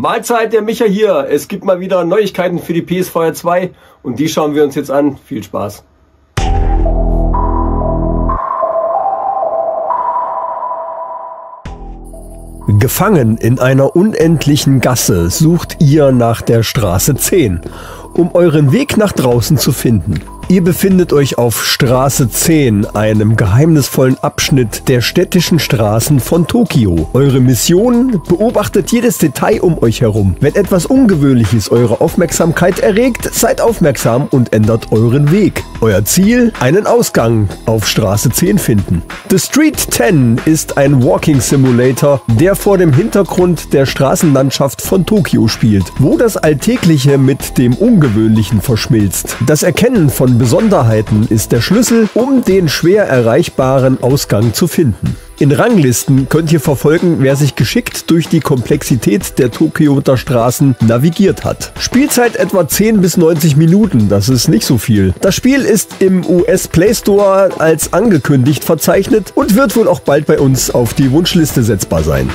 Mahlzeit, der Micha hier. Es gibt mal wieder Neuigkeiten für die PSVR 2 und die schauen wir uns jetzt an. Viel Spaß. Gefangen in einer unendlichen Gasse sucht ihr nach der Straße 10, um euren Weg nach draußen zu finden. Ihr befindet euch auf Straße 10, einem geheimnisvollen Abschnitt der städtischen Straßen von Tokio. Eure Mission beobachtet jedes Detail um euch herum. Wenn etwas Ungewöhnliches eure Aufmerksamkeit erregt, seid aufmerksam und ändert euren Weg. Euer Ziel? Einen Ausgang auf Straße 10 finden. The Street 10 ist ein Walking Simulator, der vor dem Hintergrund der Straßenlandschaft von Tokio spielt, wo das Alltägliche mit dem Ungewöhnlichen verschmilzt. Das Erkennen von Besonderheiten ist der Schlüssel, um den schwer erreichbaren Ausgang zu finden. In Ranglisten könnt ihr verfolgen, wer sich geschickt durch die Komplexität der Tokioter Straßen navigiert hat. Spielzeit etwa 10 bis 90 Minuten, das ist nicht so viel. Das Spiel ist im US Play Store als angekündigt verzeichnet und wird wohl auch bald bei uns auf die Wunschliste setzbar sein.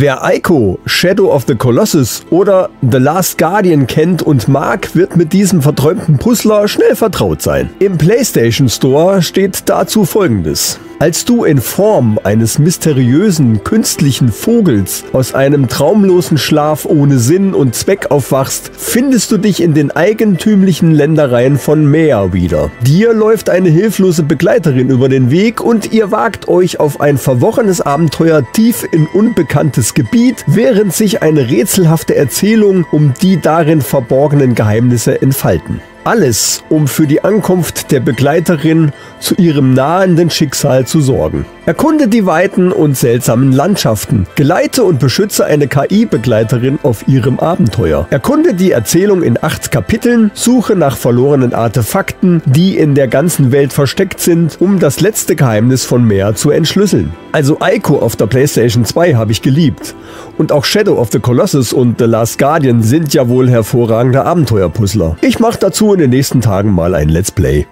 Wer Ico, Shadow of the Colossus oder The Last Guardian kennt und mag, wird mit diesem verträumten Puzzler schnell vertraut sein. Im PlayStation Store steht dazu folgendes. Als du in Form eines mysteriösen, künstlichen Vogels aus einem traumlosen Schlaf ohne Sinn und Zweck aufwachst, findest du dich in den eigentümlichen Ländereien von Meer wieder. Dir läuft eine hilflose Begleiterin über den Weg und ihr wagt euch auf ein verworrenes Abenteuer tief in unbekanntes Gebiet, während sich eine rätselhafte Erzählung um die darin verborgenen Geheimnisse entfalten. Alles, um für die Ankunft der Begleiterin zu ihrem nahenden Schicksal zu sorgen. Erkunde die weiten und seltsamen Landschaften. Geleite und beschütze eine KI-Begleiterin auf ihrem Abenteuer. Erkunde die Erzählung in acht Kapiteln, suche nach verlorenen Artefakten, die in der ganzen Welt versteckt sind, um das letzte Geheimnis von Meer zu entschlüsseln. Also Ico auf der PlayStation 2 habe ich geliebt. Und auch Shadow of the Colossus und The Last Guardian sind ja wohl hervorragende Abenteuerpuzzler. Ich mache dazu in den nächsten Tagen mal ein Let's Play.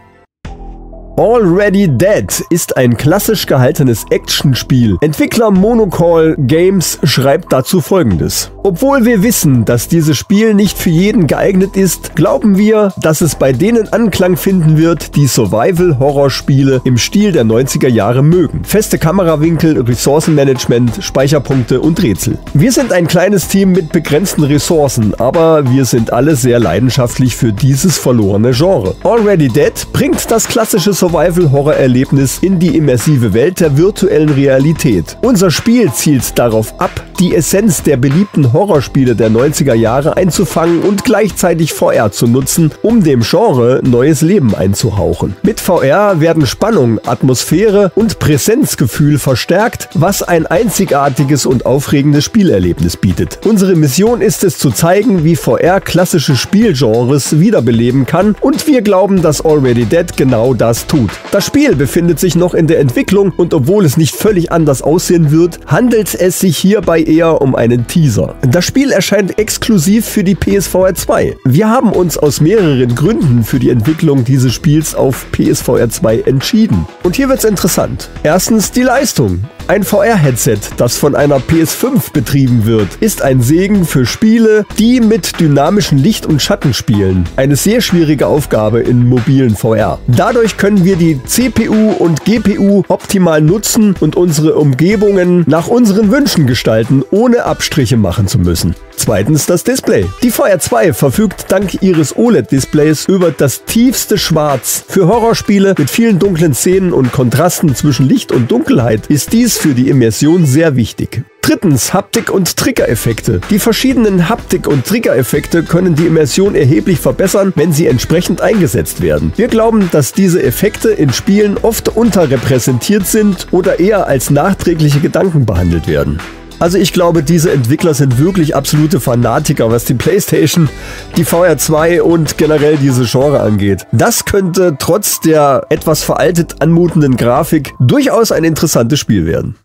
Already Dead ist ein klassisch gehaltenes Actionspiel. Entwickler Monocall Games schreibt dazu folgendes. Obwohl wir wissen, dass dieses Spiel nicht für jeden geeignet ist, glauben wir, dass es bei denen Anklang finden wird, die Survival-Horror-Spiele im Stil der 90er Jahre mögen. Feste Kamerawinkel, Ressourcenmanagement, Speicherpunkte und Rätsel. Wir sind ein kleines Team mit begrenzten Ressourcen, aber wir sind alle sehr leidenschaftlich für dieses verlorene Genre. Already Dead bringt das klassische Survival-Horror-Erlebnis in die immersive Welt der virtuellen Realität. Unser Spiel zielt darauf ab, die Essenz der beliebten Horrorspiele der 90er Jahre einzufangen und gleichzeitig VR zu nutzen, um dem Genre neues Leben einzuhauchen. Mit VR werden Spannung, Atmosphäre und Präsenzgefühl verstärkt, was ein einzigartiges und aufregendes Spielerlebnis bietet. Unsere Mission ist es zu zeigen, wie VR klassische Spielgenres wiederbeleben kann und wir glauben, dass Already Dead genau das tut tut. Das Spiel befindet sich noch in der Entwicklung und obwohl es nicht völlig anders aussehen wird, handelt es sich hierbei eher um einen Teaser. Das Spiel erscheint exklusiv für die PSVR 2. Wir haben uns aus mehreren Gründen für die Entwicklung dieses Spiels auf PSVR 2 entschieden. Und hier wird's interessant. Erstens die Leistung. Ein VR-Headset, das von einer PS5 betrieben wird, ist ein Segen für Spiele, die mit dynamischen Licht und Schatten spielen. Eine sehr schwierige Aufgabe in mobilen VR. Dadurch können wir die CPU und GPU optimal nutzen und unsere Umgebungen nach unseren Wünschen gestalten, ohne Abstriche machen zu müssen. Zweitens das Display. Die VR 2 verfügt dank ihres OLED-Displays über das tiefste Schwarz. Für Horrorspiele mit vielen dunklen Szenen und Kontrasten zwischen Licht und Dunkelheit ist dies für die Immersion sehr wichtig. Drittens Haptik- und Triggereffekte. Die verschiedenen Haptik- und Triggereffekte können die Immersion erheblich verbessern, wenn sie entsprechend eingesetzt werden. Wir glauben, dass diese Effekte in Spielen oft unterrepräsentiert sind oder eher als nachträgliche Gedanken behandelt werden. Also ich glaube, diese Entwickler sind wirklich absolute Fanatiker, was die PlayStation, die VR2 und generell diese Genre angeht. Das könnte trotz der etwas veraltet anmutenden Grafik durchaus ein interessantes Spiel werden.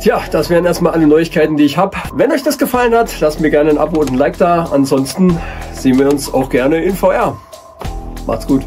Tja, das wären erstmal alle Neuigkeiten, die ich habe. Wenn euch das gefallen hat, lasst mir gerne ein Abo und ein Like da. Ansonsten sehen wir uns auch gerne in VR. Macht's gut.